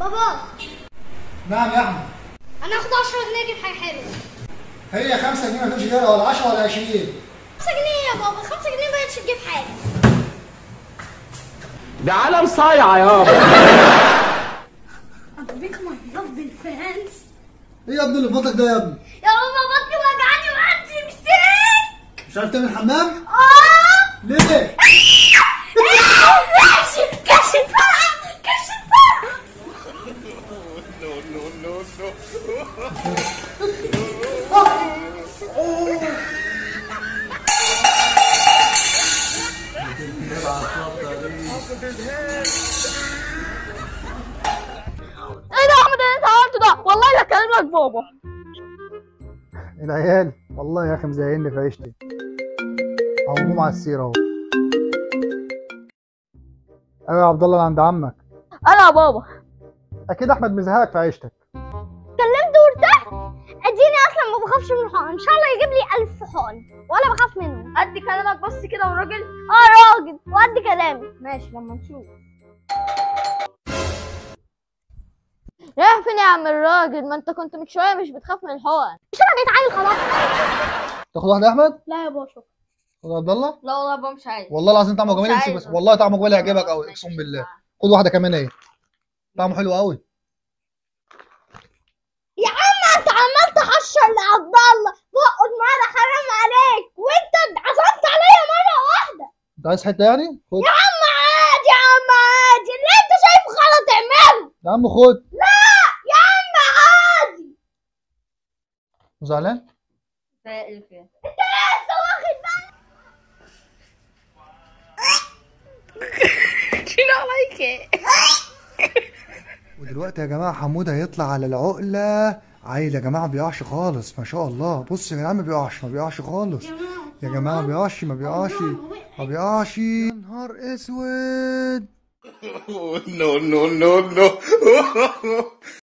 بابا. نعم يا أحمد. أنا آخد 10 جنيه أجيب حاجة حلوة. هي 5 جنيه ما تمشي غيرها ولا 10 ولا 20 5 جنيه يا بابا. 5 جنيه ما تجيب حاجة. ده عالم صايع يابا أنت بيك my love فانس إيه يا ابني اللي في بطنك ده يا ابني؟ يا بابا بطني وجعاني وعندي إمساك مش عارف تعمل حمام؟ آه. ليه؟ إيه ده يا احمد اللي أنت عملته ده؟ والله لا اكلم لك بابا. العيال والله يا أخي مزيني في عيشتي. هموم على السيرة أهو. أيوه يا عبد الله اللي عند عمك. أنا يا بابا. أكيد أحمد مزهقك في عيشتك. اديني أصلا ما بخافش من الحقن. ان شاء الله يجيب لي 1000 حقن. ولا بخاف منه. قد كلامك بس كده والراجل آه راجل. وقد كلامي ماشي لما نشوف. رايح فين يا عم الراجل ما أنت كنت من شوية مش بتخاف من الحقن. مش أنا بقيت عيل خلاص. تاخد واحدة يا أحمد؟ لا يا بابا شكرا. خد عبد الله؟ لا والله بابا مش عايز. والله العظيم طعمه جميل. بس والله طعمه جميل هيعجبك قوي اقسم بالله. خد واحدة كمان اهي. طعمه حلو قوي انت عايز حتة يعني؟ خد. يا عم عادي يا عم عادي. اللي انت شايفه غلط اعمله. يا عم خد. لا يا عم عادي. زعلان؟ انت لسه واخد بالك. ودلوقتي يا جماعة حمود هيطلع على العقلة. عيل يا جماعة ما بيقعش خالص ما شاء الله. بص يا جماعة ما بيقعش ما بيقعش خالص. يا جماعة ما بيقعش ما بيقعش ما بيقعش. يا نهار أسود. No, no, no, no.